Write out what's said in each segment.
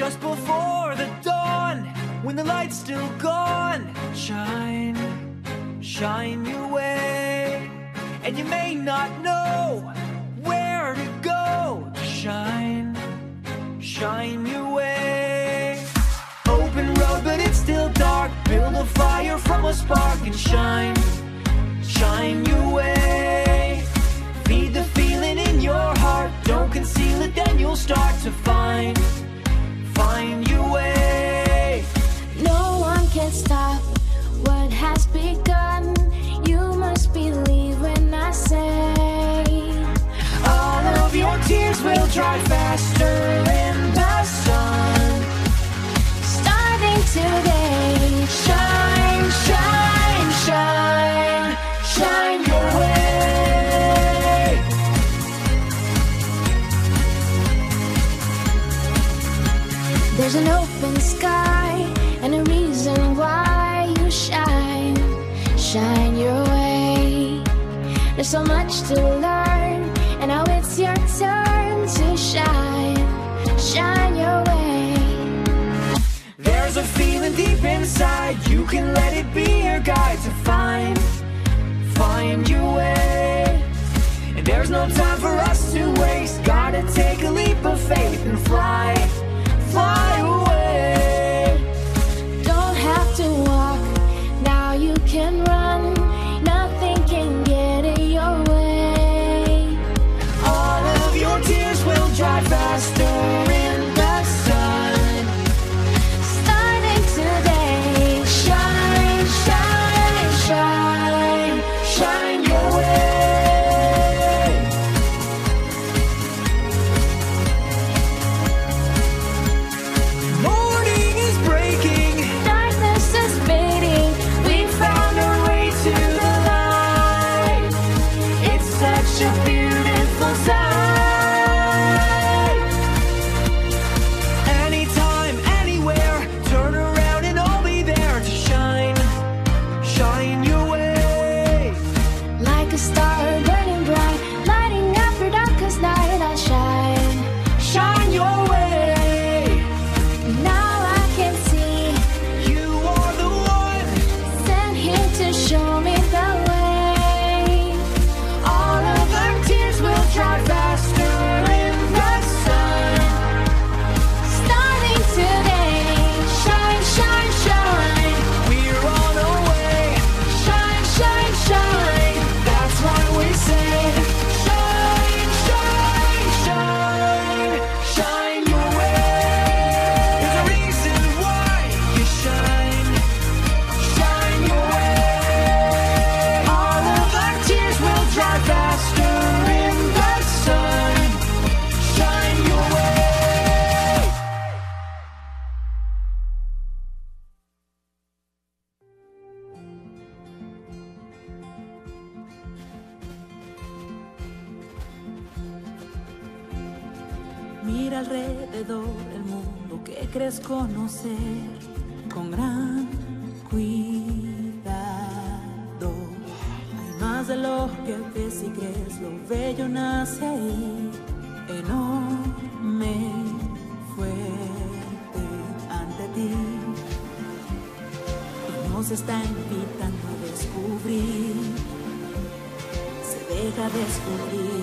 just before the dawn, when the light's still gone. Shine, shine your way, and you may not know where to go. Shine, shine your way. Open road, but it's still dark. Build a fire from a spark and shine, shine your way. Feed the feeling in your heart. Don't conceal it, then you'll start to find, dry faster in the sun. starting today. Shine, shine, shine, shine your way. There's an open sky and a reason why you shine, shine your way. There's so much to learn, inside. You can let it be your guide to find, find your way. And there's no time for us to waste. Gotta take a leap of faith and fly, fly el mundo que crees conocer con gran cuidado. Hay más de lo que ves y crees, lo bello nace ahí, enorme, fuerte ante ti. Y nos está invitando a descubrir, se deja descubrir.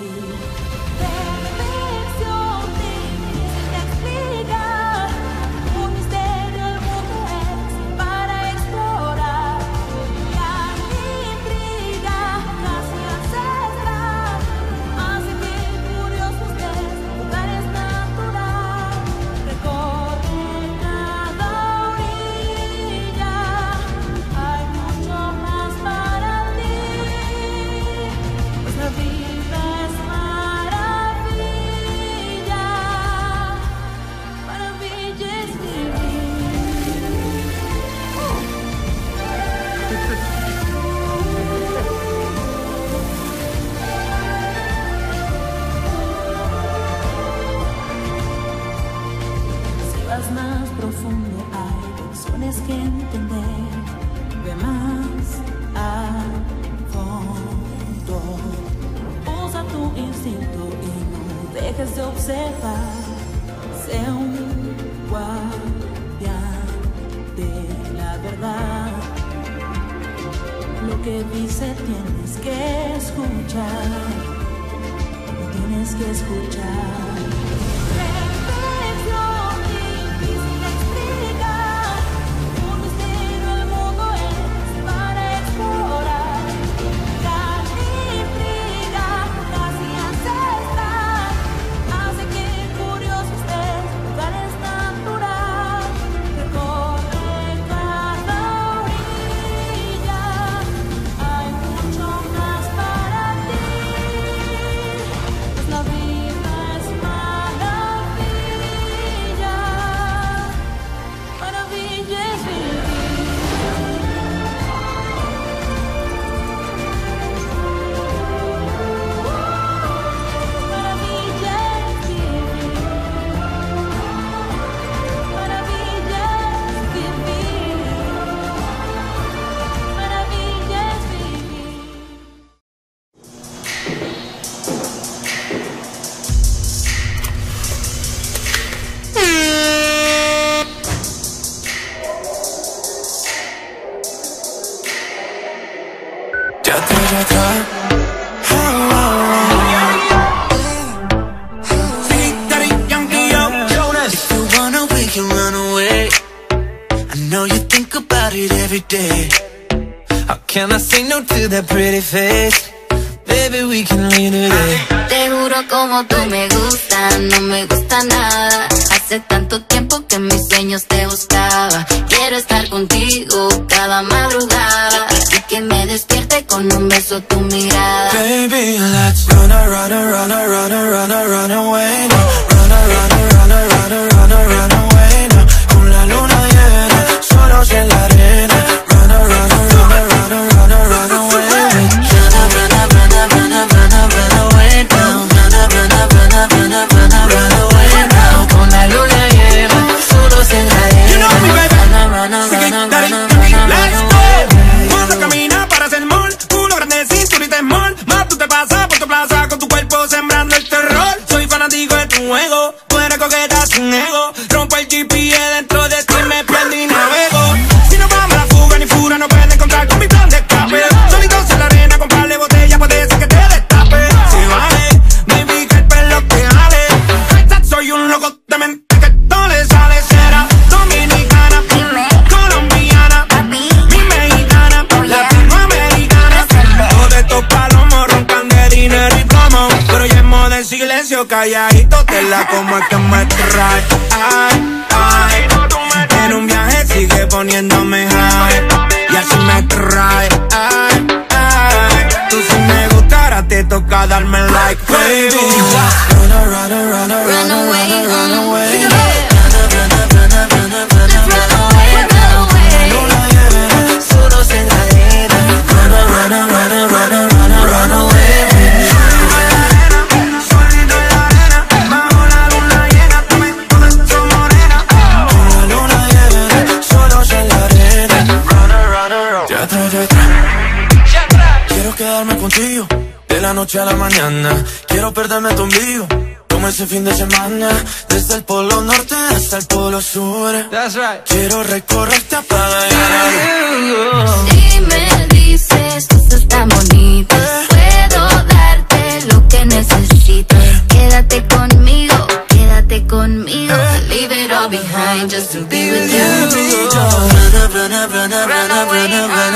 tienes que entender. Ve más a fondo. Usa tu instinto y no dejes de observar. Sé un guardián de la verdad. Lo que dice tienes que escuchar. Lo tienes que escuchar. Can I say no to that pretty face? Baby, we can leave today. Te juro como tú me gusta, no me gusta nada. Hace tanto tiempo que mis sueños te buscaba. Beso tu mirada. Baby, let's run, run, run, run, run, run, silencio, calladito, te la como es que me trae. Ay, ay. En un viaje sigue poniéndome high. Y así me trae. Ay, ay. Tú si me gustara, te toca darme like, baby. Run, run, run, run, Run away, run uh, away. Noche a la mañana. Quiero perderme tu ombligo. Como ese fin de semana, desde el polo norte hasta el polo sur. Quiero recorrerte a Si me dices cosas tan bonitas, puedo darte lo que necesitas. Quédate conmigo, quédate conmigo. Leave it all behind just to be with you. Run run run run run run away. Run run